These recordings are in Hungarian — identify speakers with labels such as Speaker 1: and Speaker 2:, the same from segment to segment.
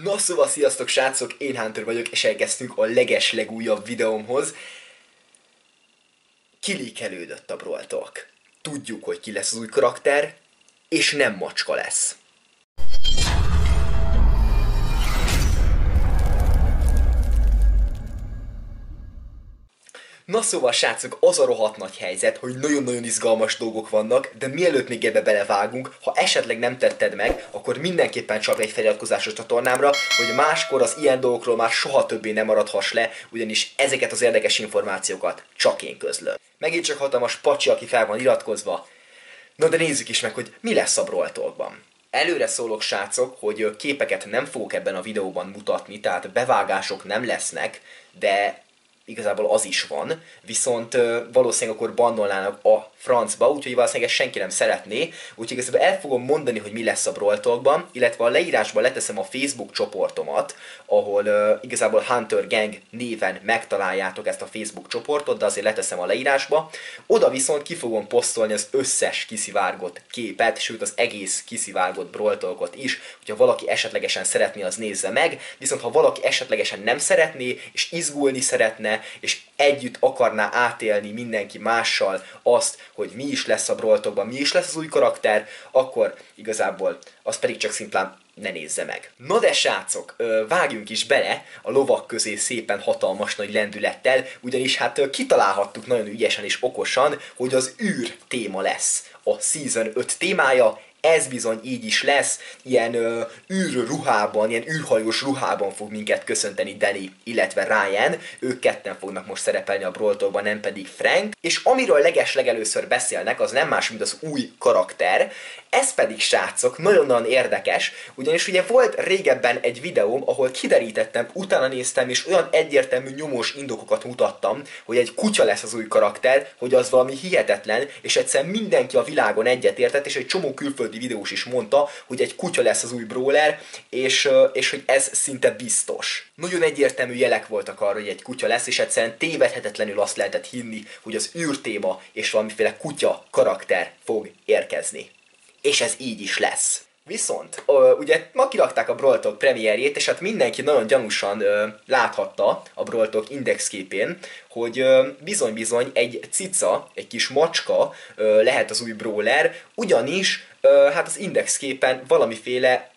Speaker 1: Na szóval sziasztok srácok, én Hunter vagyok, és elkezdtünk a leges legújabb videómhoz. Kilíkelődött a Brawl Talk. Tudjuk, hogy ki lesz az új karakter, és nem macska lesz. Na szóval, srácok, az a rohadt nagy helyzet, hogy nagyon-nagyon izgalmas dolgok vannak, de mielőtt még ebbe belevágunk, ha esetleg nem tetted meg, akkor mindenképpen csak egy feliratkozásos csatornámra, hogy máskor az ilyen dolgokról már soha többé nem maradhass le, ugyanis ezeket az érdekes információkat csak én közlöm. Megint csak hatalmas pacsi, aki fel van iratkozva. Na de nézzük is meg, hogy mi lesz a Brawl Talkban. Előre szólok, srácok, hogy képeket nem fogok ebben a videóban mutatni, tehát bevágások nem lesznek, de igazából az is van, viszont valószínűleg akkor bannolnának a francba, úgyhogy valószínűleg ezt senki nem szeretné, úgyhogy igazából el fogom mondani, hogy mi lesz a Brawl Talkban, illetve a leírásban leteszem a Facebook csoportomat, ahol igazából Hunter Gang néven megtaláljátok ezt a Facebook csoportot, de azért leteszem a leírásba. Oda viszont ki fogom posztolni az összes kiszivárgott képet, sőt az egész kiszivárgott Brawl Talkot is, hogyha valaki esetlegesen szeretné, az nézze meg, viszont ha valaki esetlegesen nem szeretné, és izgulni szeretne, és együtt akarná átélni mindenki mással azt, hogy mi is lesz a broltokban, mi is lesz az új karakter, akkor igazából az pedig csak szimplán ne nézze meg. Na de srácok, vágjunk is bele a lovak közé szépen hatalmas nagy lendülettel, ugyanis hát kitalálhattuk nagyon ügyesen és okosan, hogy az űr téma lesz a Season 5 témája, ez bizony így is lesz, ilyen ö, űrruhában, ilyen űrhajós ruhában fog minket köszönteni Danny, illetve Ryan, ők ketten fognak most szerepelni a Brawl nem pedig Frank, és amiről leges legelőször beszélnek, az nem más, mint az új karakter, ez pedig, srácok, nagyon-nagyon érdekes, ugyanis ugye volt régebben egy videóm, ahol kiderítettem, utána néztem, és olyan egyértelmű nyomós indokokat mutattam, hogy egy kutya lesz az új karakter, hogy az valami hihetetlen, és egyszer mindenki a világon egyetértett, és egy csomó külföldi videós is mondta, hogy egy kutya lesz az új brawler, és, és hogy ez szinte biztos. Nagyon egyértelmű jelek voltak arra, hogy egy kutya lesz, és egyszerűen tévedhetetlenül azt lehetett hinni, hogy az űrtéma és valamiféle kutya karakter fog érkezni és ez így is lesz. Viszont, ö, ugye ma kirakták a Brawl Talk premierjét, és hát mindenki nagyon gyanúsan ö, láthatta a Brawl Talk indexképén, hogy bizony-bizony egy cica, egy kis macska ö, lehet az új brawler, ugyanis ö, hát az indexképen valamiféle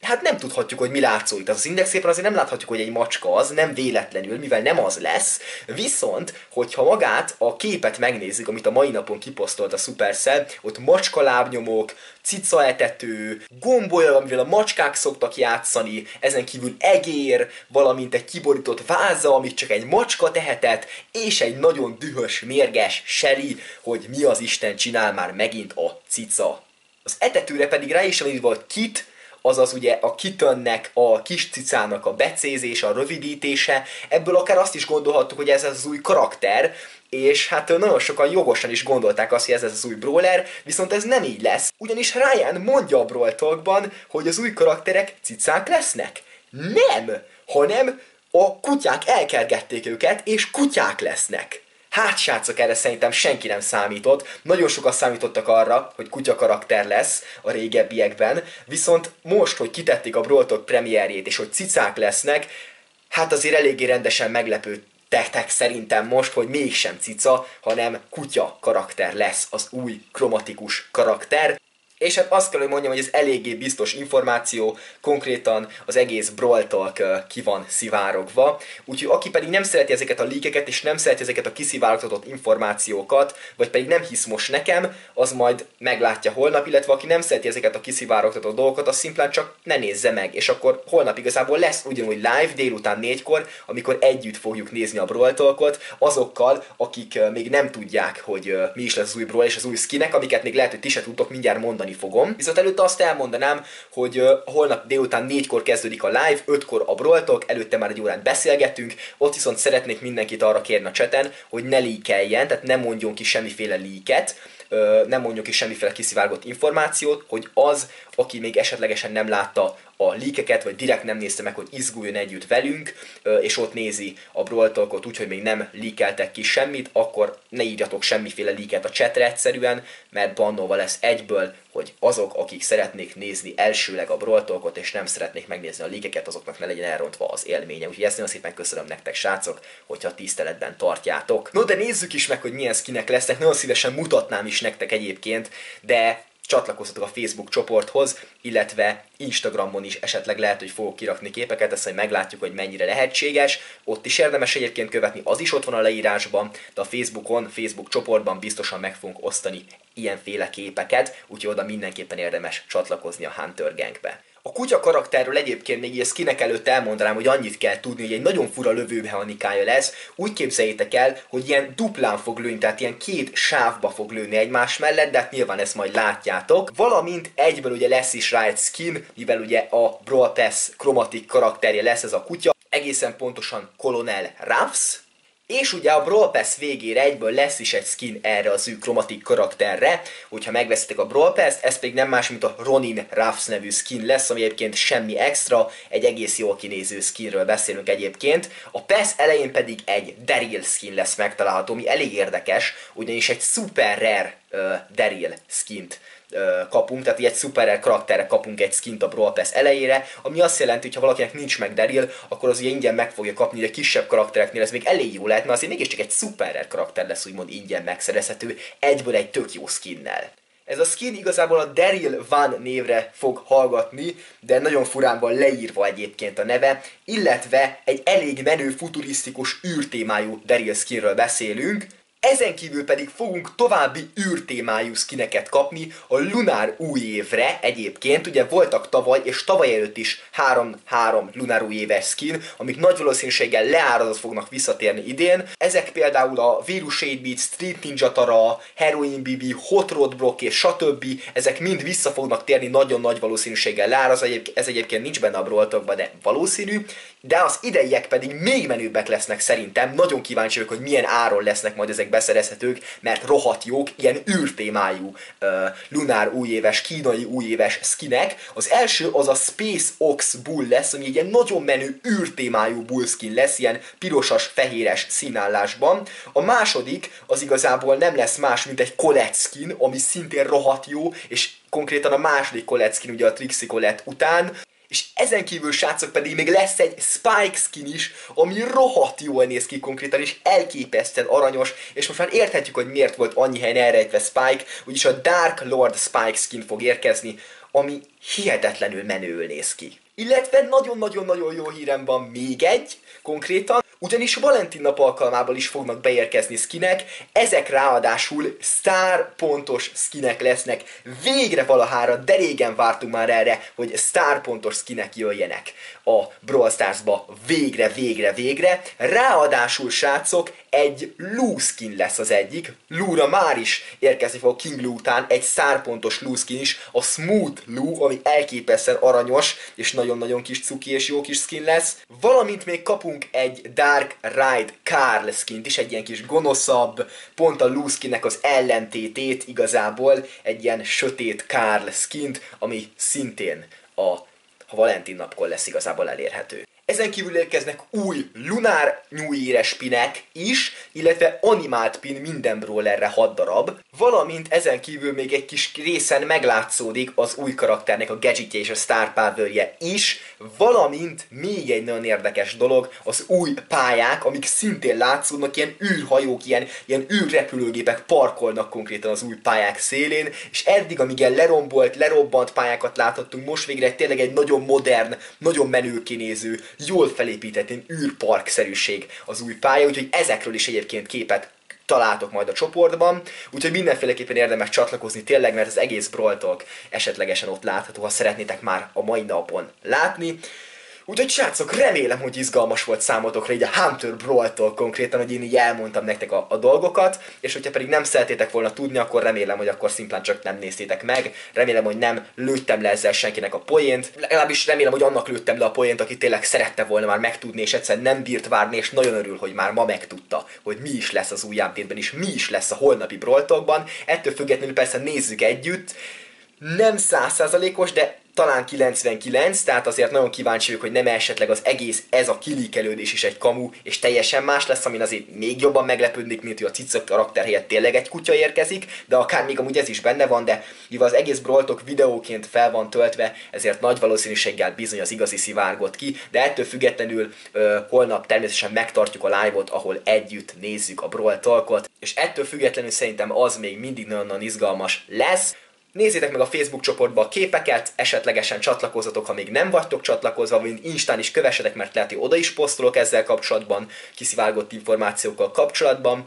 Speaker 1: hát nem tudhatjuk, hogy mi látszó itt. Az indexépen azért nem láthatjuk, hogy egy macska az, nem véletlenül, mivel nem az lesz. Viszont, hogyha magát a képet megnézzük, amit a mai napon kiposztolt a Supercell, ott macska lábnyomok, cicaetető, gombolya, amivel a macskák szoktak játszani, ezen kívül egér, valamint egy kiborított váza, amit csak egy macska tehetett, és egy nagyon dühös, mérges Shelly, hogy mi az Isten csinál már megint a cica. Az etetőre pedig rá is van írva, kit, azaz ugye a kitönnek, a kis cicának a becézése, a rövidítése, ebből akár azt is gondolhattuk, hogy ez az új karakter, és hát nagyon sokan jogosan is gondolták azt, hogy ez az új brawler, viszont ez nem így lesz. Ugyanis Ryan mondja a Brawl Talkban, hogy az új karakterek cicák lesznek. Nem! Hanem a kutyák elkergették őket, és kutyák lesznek. Hát srácok, erre szerintem senki nem számított. Nagyon sokan számítottak arra, hogy kutya karakter lesz a régebbiekben, viszont most, hogy kitették a Brawl premierjét, és hogy cicák lesznek, hát azért eléggé rendesen meglepődtek szerintem most, hogy mégsem cica, hanem kutya karakter lesz az új kromatikus karakter. És hát azt kell, hogy mondjam, hogy ez eléggé biztos információ, konkrétan az egész Brawl Talk ki van szivárogva. Úgyhogy aki pedig nem szereti ezeket a líkeket, és nem szereti ezeket a kiszivárogtatott információkat, vagy pedig nem hisz most nekem, az majd meglátja holnap, illetve aki nem szereti ezeket a kiszivárogtatott dolgokat, az szimplán csak ne nézze meg. És akkor holnap igazából lesz ugyanúgy live délután négykor, amikor együtt fogjuk nézni a Brawl Talkot, azokkal, akik még nem tudják, hogy mi is lesz az új Brawl és az új skinek, amiket még lehet, hogy ti se tudtok mindjárt mondani mondani fogom. Viszont előtte azt elmondanám, hogy holnap délután négykor kezdődik a live, ötkor a broltok, előtte már egy órán beszélgetünk, ott viszont szeretnék mindenkit arra kérni a cseten, hogy ne líkeljen, tehát nem mondjon ki semmiféle líket, nem mondjuk ki semmiféle kiszivárgott információt, hogy az, aki még esetlegesen nem látta a líkeket, vagy direkt nem nézte meg, hogy izguljon együtt velünk, és ott nézi a Brawl Talkot úgy, még nem líkeltek ki semmit, akkor ne írjatok semmiféle líket a chatre egyszerűen, mert bannolva lesz egyből, hogy azok, akik szeretnék nézni elsőleg a Brawl Talkot, és nem szeretnék megnézni a líkeket, azoknak ne legyen elrontva az élménye. Úgyhogy ezt nagyon szépen köszönöm nektek, srácok, hogyha tiszteletben tartjátok. No, de nézzük is meg, hogy milyen skinek lesznek. Nagyon szívesen mutatnám is nektek egyébként, de csatlakozhatok a Facebook csoporthoz, illetve Instagramon is esetleg lehet, hogy fogok kirakni képeket, ezt majd meglátjuk, hogy mennyire lehetséges. Ott is érdemes egyébként követni, az is ott van a leírásban, de a Facebookon, Facebook csoportban biztosan meg fogunk osztani ilyenféle képeket, úgyhogy oda mindenképpen érdemes csatlakozni a Hunter Gangbe. A kutya karakterről egyébként még ilyen skinek előtt elmondanám, hogy annyit kell tudni, hogy egy nagyon fura lövőmechanikája lesz. Úgy képzeljétek el, hogy ilyen duplán fog lőni, tehát ilyen két sávba fog lőni egymás mellett, de hát nyilván ezt majd látjátok. Valamint egyből ugye lesz is rá egy skin, mivel ugye a Brawl Pass kromatik karakterje lesz ez a kutya. Egészen pontosan Colonel Ruffs, és ugye a Brawl Pass végére egyből lesz is egy skin erre az ő kromatik karakterre, hogyha megveszitek a Brawl Pass-t, ez pedig nem más, mint a Ronin Ruffs nevű skin lesz, ami egyébként semmi extra, egy egész jól kinéző skinről beszélünk egyébként. A Pass elején pedig egy Daryl skin lesz megtalálható, ami elég érdekes, ugyanis egy super rare uh, Daryl skint kapunk, tehát egy szuper karakterre kapunk egy skint a Brawl Pass elejére, ami azt jelenti, hogy ha valakinek nincs meg Daryl, akkor az ugye ingyen meg fogja kapni, a kisebb karaktereknél ez még elég jó lehet, mert azért mégiscsak egy szuper karakter lesz úgymond ingyen megszerezhető, egyből egy tök jó skinnel. Ez a skin igazából a Daryl Van névre fog hallgatni, de nagyon furán van leírva egyébként a neve, illetve egy elég menő futurisztikus űrtémájú Daryl skinről beszélünk, ezen kívül pedig fogunk további űrtémájú skineket kapni a Lunár új évre egyébként. Ugye voltak tavaly és tavaly előtt is 3-3 Lunár új éves skin, amik nagy valószínűséggel leárazott fognak visszatérni idén. Ezek például a Virus 8 Beat, Street Ninja Tara, Heroin BB, Hot Rod Brock és stb. Ezek mind vissza fognak térni nagyon nagy valószínűséggel leáraz. Ez egyébként nincs benne a broltokban, de valószínű. De az ideiek pedig még menőbbek lesznek szerintem. Nagyon kíváncsi vagyok, hogy milyen áron lesznek majd ezek beszerezhetők, mert rohadt jók, ilyen űrtémájú uh, lunár újéves, kínai újéves skinek. Az első az a Space Ox Bull lesz, ami egy ilyen nagyon menő űrtémájú bull skin lesz, ilyen pirosas, fehéres színállásban. A második az igazából nem lesz más, mint egy Colette skin, ami szintén rohadt jó, és konkrétan a második Colette skin ugye a Trixie Colette után, és ezen kívül, srácok, pedig még lesz egy Spike skin is, ami rohadt jól néz ki konkrétan, és elképesztően aranyos, és most már érthetjük, hogy miért volt annyi helyen elrejtve Spike, úgyis a Dark Lord Spike skin fog érkezni, ami hihetetlenül menőül néz ki. Illetve nagyon-nagyon-nagyon jó hírem van még egy, konkrétan, ugyanis Valentin nap alkalmából is fognak beérkezni skinek, ezek ráadásul star pontos skinek lesznek. Végre valahára, de régen vártunk már erre, hogy star pontos skinek jöjjenek a Brawl Stars-ba végre, végre, végre. Ráadásul, srácok, egy Lou skin lesz az egyik. Lou-ra már is érkezni fog King Lou után egy szárpontos Lou skin is, a Smooth Lou, ami elképesztően aranyos, és nagyon-nagyon kis cuki és jó kis skin lesz. Valamint még kapunk egy Dark Ride Carl skint is, egy ilyen kis gonoszabb, pont a Lou skinnek az ellentétét igazából, egy ilyen sötét Carl skint, ami szintén a ha Valentin napkor lesz igazából elérhető. Ezen kívül érkeznek új Lunar New Year pinek is, illetve animált pin minden brawlerre 6 darab, valamint ezen kívül még egy kis részen meglátszódik az új karakternek a gadgetje és a star power is, valamint még egy nagyon érdekes dolog, az új pályák, amik szintén látszódnak, ilyen űrhajók, ilyen, ilyen űrrepülőgépek parkolnak konkrétan az új pályák szélén, és eddig, amíg ilyen lerombolt, lerobbant pályákat láthattunk, most végre tényleg egy nagyon modern, nagyon menő kinéző, jól felépített ilyen űrparkszerűség az új pálya, úgyhogy ezekről is egyébként képet találtok majd a csoportban, úgyhogy mindenféleképpen érdemes csatlakozni tényleg, mert az egész Brawl esetlegesen ott látható, ha szeretnétek már a mai napon látni. Úgyhogy srácok, remélem, hogy izgalmas volt számotokra így a Hunter Brawl-tól konkrétan, hogy én így elmondtam nektek a, a dolgokat, és hogyha pedig nem szeretétek volna tudni, akkor remélem, hogy akkor szimplán csak nem néztétek meg, remélem, hogy nem lőttem le ezzel senkinek a poént, legalábbis remélem, hogy annak lőttem le a poént, aki tényleg szerette volna már megtudni, és egyszer nem bírt várni, és nagyon örül, hogy már ma megtudta, hogy mi is lesz az új update és mi is lesz a holnapi Brawl Ettől függetlenül persze nézzük együtt, nem százszázalékos, de talán 99, tehát azért nagyon kíváncsi vagyok, hogy nem esetleg az egész ez a kilíkelődés is egy kamu, és teljesen más lesz, amin azért még jobban meglepődnék, mint hogy a cica karakter helyett tényleg egy kutya érkezik, de akár még amúgy ez is benne van, de mivel az egész broltok videóként fel van töltve, ezért nagy valószínűséggel bizony az igazi szivárgott ki, de ettől függetlenül ö, holnap természetesen megtartjuk a live-ot, ahol együtt nézzük a Brawl Talkot, és ettől függetlenül szerintem az még mindig nagyon-nagyon izgalmas lesz. Nézzétek meg a Facebook csoportba a képeket, esetlegesen csatlakozatok, ha még nem vagytok csatlakozva, vagy Instán is kövessetek, mert lehet, hogy oda is posztolok ezzel kapcsolatban, kiszivárgott információkkal kapcsolatban,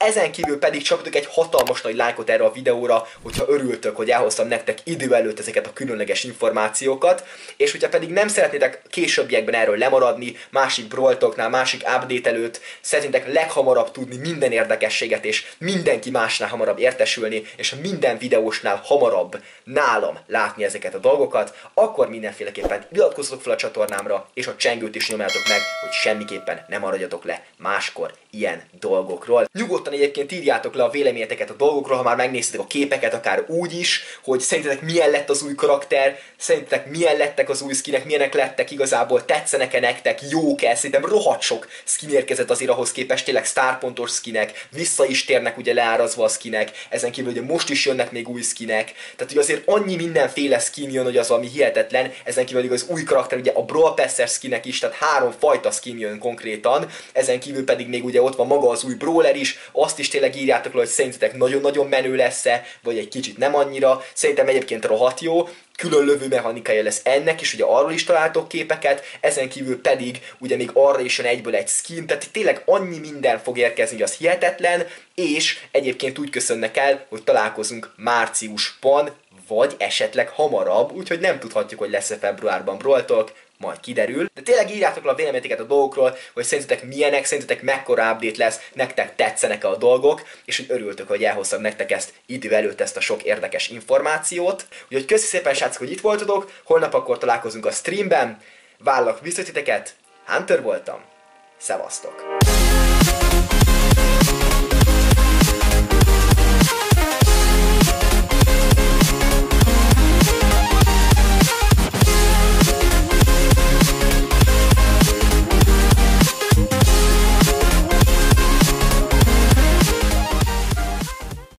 Speaker 1: ezen kívül pedig csapjatok egy hatalmas nagy lájkot erre a videóra, hogyha örültök, hogy elhoztam nektek idő előtt ezeket a különleges információkat, és hogyha pedig nem szeretnétek későbbiekben erről lemaradni, másik broltoknál, másik update előtt, szeretnétek leghamarabb tudni minden érdekességet, és mindenki másnál hamarabb értesülni, és minden videósnál hamarabb nálam látni ezeket a dolgokat, akkor mindenféleképpen iratkozzatok fel a csatornámra, és a csengőt is nyomjátok meg, hogy semmiképpen nem maradjatok le máskor ilyen dolgokról. Nyugodtan egyébként írjátok le a véleményeteket a dolgokról, ha már megnéztétek a képeket, akár úgy is, hogy szerintetek milyen lett az új karakter, szerintetek milyen lettek az új skinek, milyenek lettek igazából, tetszenek-e nektek, jók-e, szerintem rohadt sok skin érkezett azért ahhoz képest, tényleg starpontos skinek, vissza is térnek ugye leárazva a skinek, ezen kívül ugye most is jönnek még új skinek, tehát hogy azért annyi mindenféle skin jön, hogy az valami hihetetlen, ezen kívül az új karakter, ugye a Brawl Passer skinek is, tehát három fajta skin jön konkrétan, ezen kívül pedig még ugye ott van maga az új Brawler is, azt is tényleg írjátok le, hogy szerintetek nagyon-nagyon menő lesz-e, vagy egy kicsit nem annyira. Szerintem egyébként rohadt jó, külön lövő mechanikája lesz ennek is, ugye arról is találtok képeket, ezen kívül pedig ugye még arra is jön egyből egy skin, tehát tényleg annyi minden fog érkezni, hogy az hihetetlen, és egyébként úgy köszönnek el, hogy találkozunk márciusban, vagy esetleg hamarabb, úgyhogy nem tudhatjuk, hogy lesz-e februárban Brawl Talk, majd kiderül. De tényleg írjátok le a véleményeket a dolgokról, hogy szerintetek milyenek, szerintetek mekkora update lesz, nektek tetszenek-e a dolgok, és hogy örültök, hogy elhoztam nektek ezt idő előtt ezt a sok érdekes információt. Úgyhogy köszi szépen srácok, hogy itt voltatok, holnap akkor találkozunk a streamben, vállak visszatiteket, Hunter voltam, szevasztok!